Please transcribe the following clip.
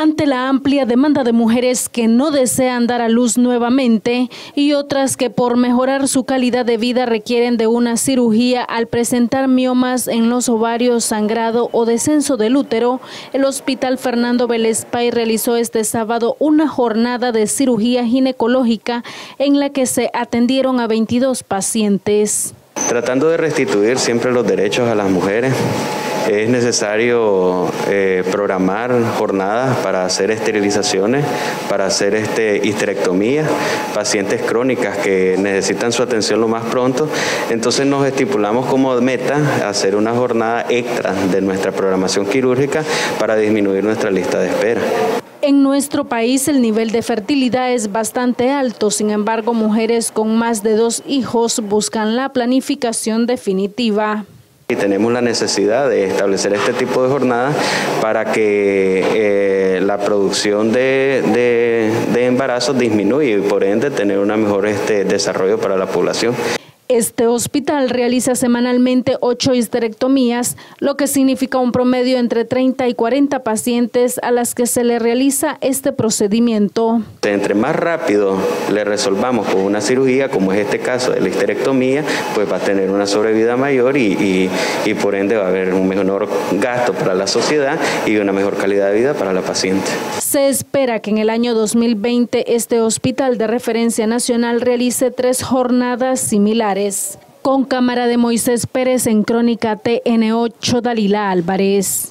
Ante la amplia demanda de mujeres que no desean dar a luz nuevamente y otras que por mejorar su calidad de vida requieren de una cirugía al presentar miomas en los ovarios, sangrado o descenso del útero, el Hospital Fernando Vélez Pay realizó este sábado una jornada de cirugía ginecológica en la que se atendieron a 22 pacientes. Tratando de restituir siempre los derechos a las mujeres, es necesario eh, programar jornadas para hacer esterilizaciones, para hacer este, histerectomía, pacientes crónicas que necesitan su atención lo más pronto. Entonces nos estipulamos como meta hacer una jornada extra de nuestra programación quirúrgica para disminuir nuestra lista de espera. En nuestro país el nivel de fertilidad es bastante alto, sin embargo mujeres con más de dos hijos buscan la planificación definitiva. Y tenemos la necesidad de establecer este tipo de jornadas para que eh, la producción de, de, embarazos disminuya y por ende tener un mejor este, desarrollo para la población. Este hospital realiza semanalmente ocho histerectomías, lo que significa un promedio entre 30 y 40 pacientes a las que se le realiza este procedimiento. Entre más rápido le resolvamos con una cirugía, como es este caso de la histerectomía, pues va a tener una sobrevida mayor y, y por ende va a haber un menor gasto para la sociedad y una mejor calidad de vida para la paciente. Se espera que en el año 2020 este hospital de referencia nacional realice tres jornadas similares con cámara de Moisés Pérez en Crónica TN8, Dalila Álvarez.